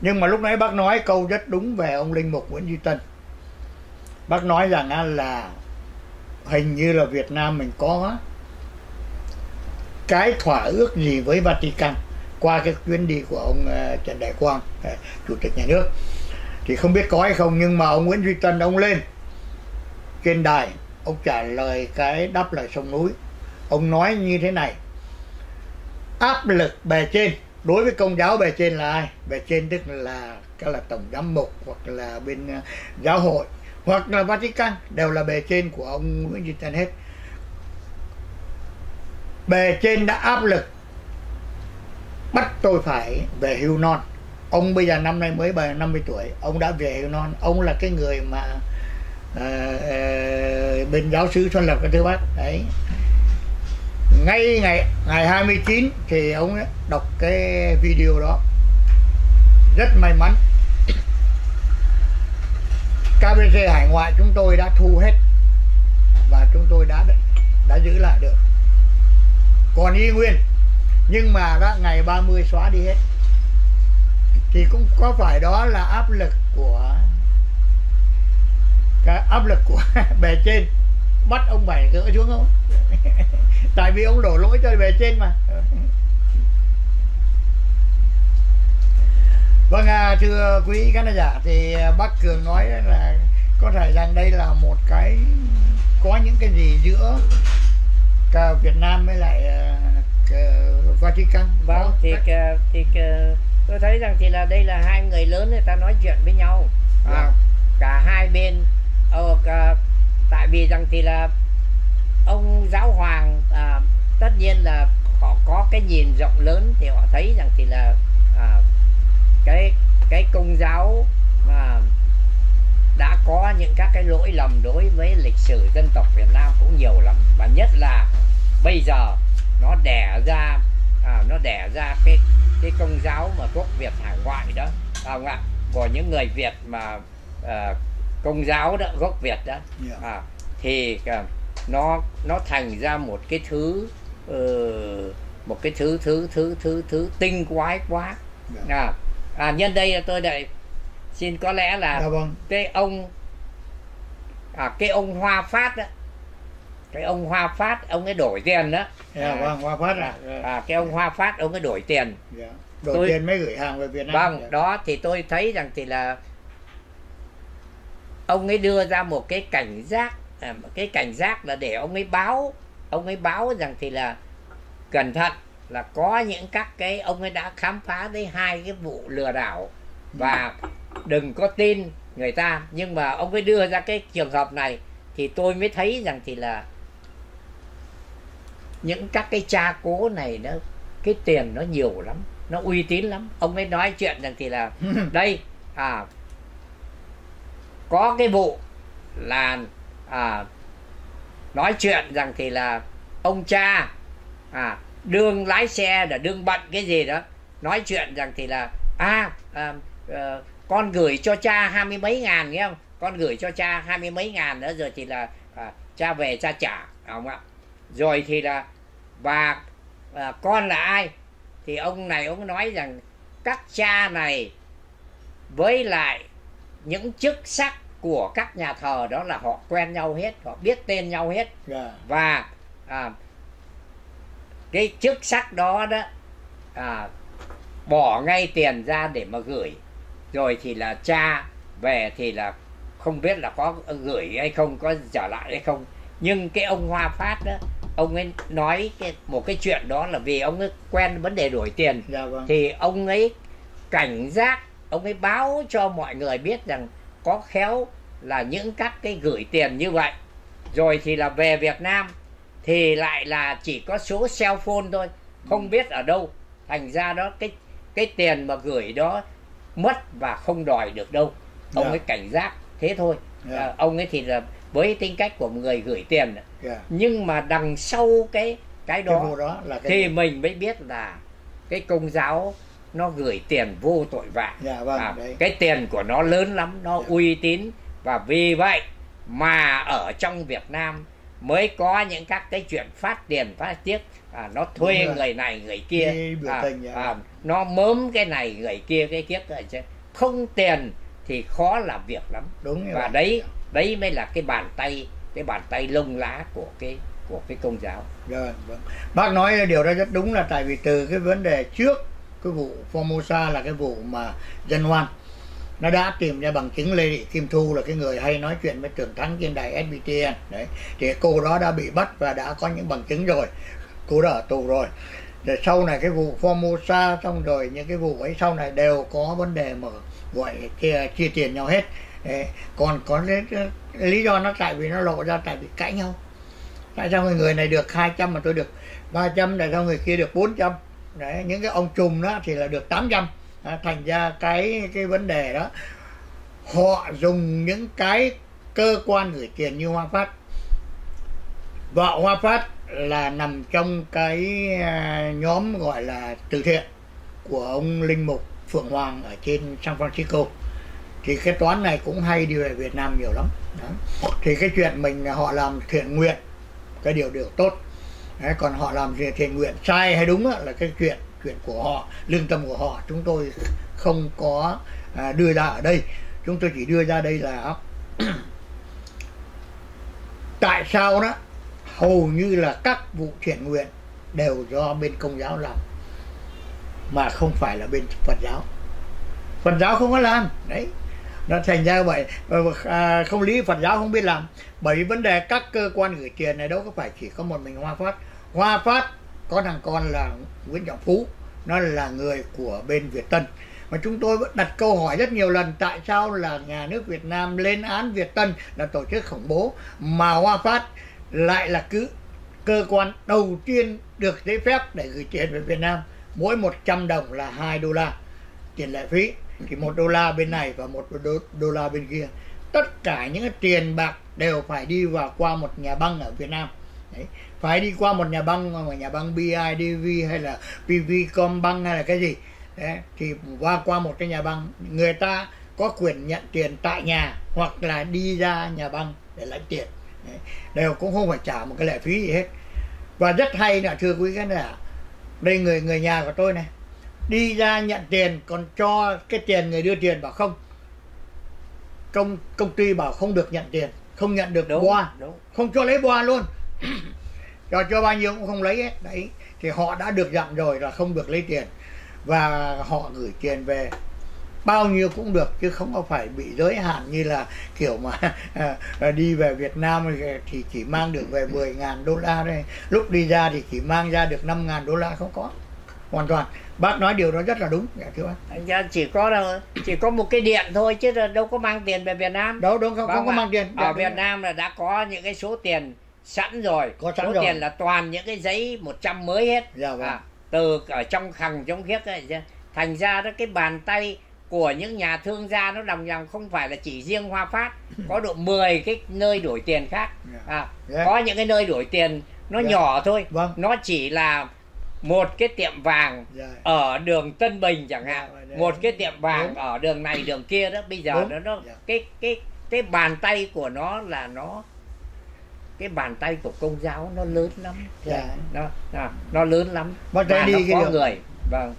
nhưng mà lúc nãy bác nói câu rất đúng về ông linh mục nguyễn duy tân. Bác nói rằng là hình như là việt nam mình có cái thỏa ước gì với vatican qua cái chuyến đi của ông ờ, trần đại quang ờ, chủ tịch nhà nước. Thì không biết có hay không, nhưng mà ông nguyễn duy tân ông lên trên đài, ông trả lời cái đáp lời sông núi. Ông nói như thế này, áp lực bề trên đối với công giáo bề trên là ai? Bề trên tức là cái là tổng giám mục hoặc là bên ờ, giáo hội hoặc là Vatican đều là bề trên của ông Nguyễn Duy Tân hết. Bề trên đã áp lực bắt tôi phải về hưu non. Ông bây giờ năm nay mới bảy 50 tuổi ông đã về hưu non. Ông là cái người mà uh, bên giáo sứ Xuân Lập cái thứ bác. Đấy ngay ngày ngày 29 thì ông ấy đọc cái video đó. Rất may mắn. KBC hải ngoại chúng tôi đã thu hết và chúng tôi đã đã giữ lại được. Còn y nguyên, nhưng mà đó, ngày 30 xóa đi hết. Thì cũng có phải đó là áp lực của, cái áp lực của bề trên bắt ông bảy gỡ xuống không? Tại vì ông đổ lỗi cho bề trên mà. Vâng à, thưa quý khán giả thì bác cường nói là có thể rằng đây là một cái có những cái gì giữa cả Việt Nam với lại uh, Vatican? Vâng thì cái, thì tôi thấy rằng thì là đây là hai người lớn người ta nói chuyện với nhau. À, à. cả hai bên ờ, cả, tại vì rằng thì là ông giáo hoàng à, tất nhiên là họ có cái nhìn rộng lớn thì họ thấy rằng thì là à, cái cái công giáo mà đã có những các cái lỗi lầm đối với lịch sử dân tộc Việt Nam cũng nhiều lắm. Và nhất là bây giờ nó đẻ ra à, nó đẻ ra cái cái công giáo mà gốc Việt hải ngoại đó à, không ạ của những người Việt mà à, công giáo đó gốc Việt đó dạ. à, thì à, nó nó thành ra một cái thứ uh, một cái thứ thứ thứ thứ thứ tinh quái quá yeah. Dạ. à, à nhân đây tôi lại xin có lẽ là dạ vâng. cái ông à, cái ông Hoa Phát đó cái ông Hoa Phát ông ấy đổi tiền đó dạ à, vâng Hoa Phát à, à, cái ông Hoa Phát ông ấy đổi tiền yeah. đổi tôi, tiền mới gửi hàng về Việt Nam vâng yeah. đó thì tôi thấy rằng thì là ông ấy đưa ra một cái cảnh giác à, cái cảnh giác là để ông ấy báo ông ấy báo rằng thì là cẩn thận là có những các cái ông ấy đã khám phá tới hai cái vụ lừa đảo. Và đừng có tin người ta nhưng mà ông ấy đưa ra cái trường hợp này thì tôi mới thấy rằng thì là những các cái cha cố này nó cái tiền nó nhiều lắm nó uy tín lắm. Ông ấy nói chuyện rằng thì là đây à có cái vụ là à, nói chuyện rằng thì là ông cha à đương lái xe là đương bận cái gì đó nói chuyện rằng thì là à, à, à con gửi cho cha hai mươi mấy ngàn nghe không? Con gửi cho cha hai mươi mấy ngàn nữa rồi thì là à, cha về cha trả không ạ? Rồi thì là và à, con là ai? Thì ông này ông nói rằng các cha này với lại những chức sắc của các nhà thờ đó là họ quen nhau hết họ biết tên nhau hết yeah. Dạ. và à, cái chức sắc đó đó à, bỏ ngay tiền ra để mà gửi rồi thì là cha về thì là không biết là có gửi hay không có trả lại hay không nhưng cái ông Hoa Phát đó ông ấy nói cái, một cái chuyện đó là vì ông ấy quen vấn đề đổi tiền dạ vâng. thì ông ấy cảnh giác ông ấy báo cho mọi người biết rằng có khéo là những các cái gửi tiền như vậy rồi thì là về Việt Nam thì lại là chỉ có số cell phone thôi không ừ. biết ở đâu thành ra đó cái cái tiền mà gửi đó mất và không đòi được đâu ông yeah. Dạ. ấy cảnh giác thế thôi yeah. Dạ. à, ông ấy thì là với tính cách của một người gửi tiền yeah. Dạ. nhưng mà đằng sau cái cái đó, cái đó là cái thì gì? mình mới biết là cái công giáo nó gửi tiền vô tội vạ. Yeah, vâng, à, cái tiền của nó lớn lắm nó yeah. uy tín. Và vì vậy mà ở trong Việt Nam mới có những các cái chuyện phát tiền phát tiếc à, nó thuê người này người kia. À, tình, à. nó mớm cái này người kia cái kiếc rồi chứ. Không tiền thì khó làm việc lắm. Đúng và vậy. đấy đấy mới là cái bàn tay cái bàn tay lông lá của cái của cái công giáo. Rồi, vâng. Bác nói điều đó rất đúng là tại vì từ cái vấn đề trước cái vụ Formosa là cái vụ mà dân hoan nó đã tìm ra bằng chứng Lê Thị Kim Thu là cái người hay nói chuyện với trưởng thắng trên đài SBTN đấy thì cô đó đã bị bắt và đã có những bằng chứng rồi. Cô đã ở tù rồi. Rồi sau này cái vụ Formosa xong rồi những cái vụ ấy sau này đều có vấn đề mà gọi chia, chia tiền nhau hết. Đấy. còn có lý, lý do nó tại vì nó lộ ra tại vì cãi nhau. Tại sao người người này được 200 mà tôi được 300 tại sao người kia được 400 đấy những cái ông trùm đó thì là được 800 à, thành ra cái cái vấn đề đó họ dùng những cái cơ quan gửi tiền như Hoa Phát. Và Hoa Phát là nằm trong cái à, nhóm gọi là từ thiện của ông linh mục Phượng Hoàng ở trên San Francisco. Thì cái toán này cũng hay đi về Việt Nam nhiều lắm. Đó. thì cái chuyện mình à, họ làm thiện nguyện cái điều điều tốt. Đấy, còn họ làm thiện, thiện nguyện sai hay đúng là cái chuyện chuyện của họ lương tâm của họ chúng tôi không có à, đưa ra ở đây. Chúng tôi chỉ đưa ra đây là tại sao đó hầu như là các vụ thiện nguyện đều do bên công giáo làm mà không phải là bên phật giáo. Phật giáo không có làm đấy nó thành ra vậy. Ờ, à, không lý phật giáo không biết làm. Bởi vì vấn đề các cơ quan gửi tiền này đâu có phải chỉ có một mình hoa phát hoa phát có thằng con là nguyễn trọng phú nó là người của bên việt tân. Mà chúng tôi vẫn đặt câu hỏi rất nhiều lần tại sao là nhà nước Việt Nam lên án Việt Tân là tổ chức khủng bố mà Hoa Phát lại là cứ cơ quan đầu tiên được giấy phép để gửi tiền về Việt Nam mỗi 100 đồng là 2 đô la tiền lệ phí. Thì một đô la bên này và một đô, đô la bên kia tất cả những tiền bạc đều phải đi vào qua một nhà băng ở Việt Nam. Đấy. phải đi qua một nhà băng mà nhà băng BIDV hay là PVCombank hay là cái gì Đấy. thì qua qua một cái nhà băng người ta có quyền nhận tiền tại nhà hoặc là đi ra nhà băng để lãnh tiền Đấy. đều cũng không phải trả một cái lệ phí gì hết và rất hay là thưa quý khán giả đây người người nhà của tôi này đi ra nhận tiền còn cho cái tiền người đưa tiền bảo không công công ty bảo không được nhận tiền không nhận được đúng boa đúng không cho lấy boa luôn cho cho bao nhiêu cũng không lấy hết. Đấy thì họ đã được dặn rồi là không được lấy tiền. Và họ gửi tiền về. Bao nhiêu cũng được chứ không có phải bị giới hạn như là kiểu mà đi về Việt Nam thì chỉ mang được về 10 ngàn đô la đây lúc đi ra thì chỉ mang ra được 5 ngàn đô la không có. Hoàn toàn. Bác nói điều đó rất là đúng dạ thưa bác. Thành ra chỉ có là chỉ có một cái điện thôi chứ đâu có mang tiền về Việt Nam. Đâu đúng không, Vâng không có ạ. mang tiền. Dạ, ở đúng Việt. Nam là đã có những cái số tiền sẵn rồi Có sẵn số rồi. tiền là toàn những cái giấy 100 mới hết Dạ vâng. à, từ ở trong khằng trong khiếc ấy chứ. thành ra đó cái bàn tay của những nhà thương gia nó đồng rằng không phải là chỉ riêng Hoa Phát có độ 10 cái nơi đổi tiền khác Dạ. à, Dạ. có những cái nơi đổi tiền nó Dạ. nhỏ thôi Vâng. nó chỉ là một cái tiệm vàng Dạ. ở đường Tân Bình chẳng hạn Dạ, dạ. một cái tiệm vàng Đúng. ở đường này đường kia đó bây giờ Đúng. nó nó Dạ. cái cái cái bàn tay của nó là nó cái bàn tay của công giáo nó lớn lắm. Dạ. nó nó, nó lớn lắm. Mà đi nó cái có người vâng